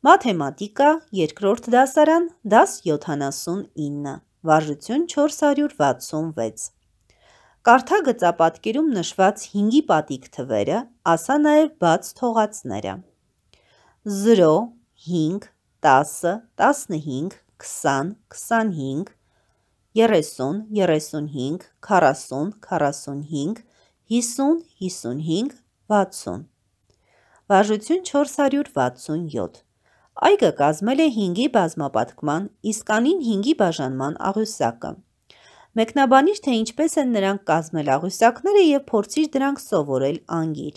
Մաթեմատիկա, երկրորդ դասարան, դաս 79, վարժություն 466 Կարդա գծապատկերում նշված 5-ի պատիկ թվերը, ասա նաև բաց թողածները։ 0, 5, 10, 15, 20, 25, 30, 35, 40, 45, 50, 55, 60 Վարժություն 467 Այգը կազմել է 5-ի բազմապատկման, իսկ անին 5-ի բաժանման աղյուսակը։ Մեկնաբանիր, թե ինչպես են նրանք կազմել աղյուսակները և փորձիր դրանք սովորել անգիր։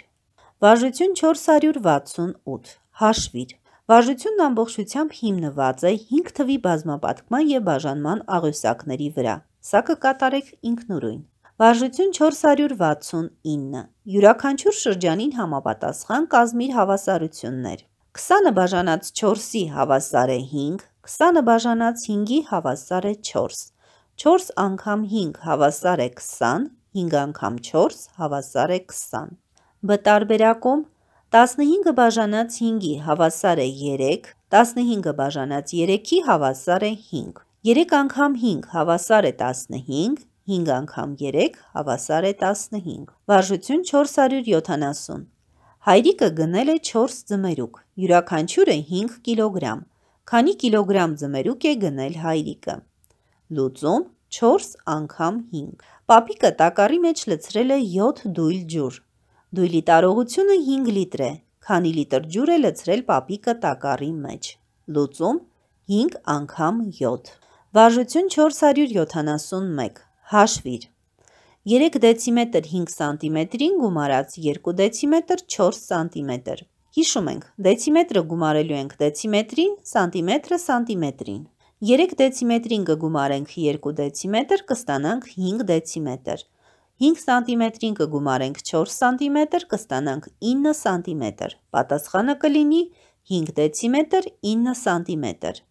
Վարժություն 468 Հաշվիր։ Վարժությունն ամբողջությամբ հիմնված է 5 թվի բազմապատկման և բաժանման աղյուսակների վրա, սա կկատարեք ինքնուրույն։ Վարժություն 469 Յուրաքանչյուր շրջանին համապատասխան կազմիր հավասարություններ։ 20-ը բաժանած 4-ի հավասար է 5, 20-ը բաժանած 5-ի հավասար է 4, 4 անգամ 5 հավասար է 20, 5 անգամ 4 հավասար է 20։ B տարբերակում 15-ը բաժանած 5-ի հավասար է 3, 15-ը բաժանած 3-ի հավասար է 5, 3 անգամ 5 հավասար է 15, 5 անգամ 3 հավասար է 15։ Վարժություն 470 Հայրիկը գնել է 4 ձմերուկ, յուրաքանչյուրը 5 կգ, քանի կգ ձմերուկ է գնել հայրիկը։ Լուծում 4 անգամ 5 Պապիկը տակառի մեջ լցրել է 7 դույլ ջուր։ Դույլի տարողությունը 5 լիտր է, քանի լիտր ջուր է լցրել պապիկը տակառի մեջ։ Լուծում 5 անգամ 7 Վարժություն 471 Հաշվիր 3 դեցիմետր 5 սանտիմետրին գումարած 2 դեցիմետր 4 սանտիմետր Հիշում ենք, դեցիմետրը գումարելու ենք դեցիմետրին, սանտիմետրը՝ սանտիմետրին։ 3 դեցիմետրին կգումարենք 2 դեցիմետր, կստանանք 5 դեցիմետր։ 5 սանտիմետրին կգումարենք 4 սանտիմետր, կստանանք 9 սանտիմետր։ Պատասխանը կլինի 5 դեցիմետր 9 սանտիմետր։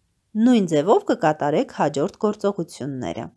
Նույն ձևով կկատարեք հաջորդ գործողությունները։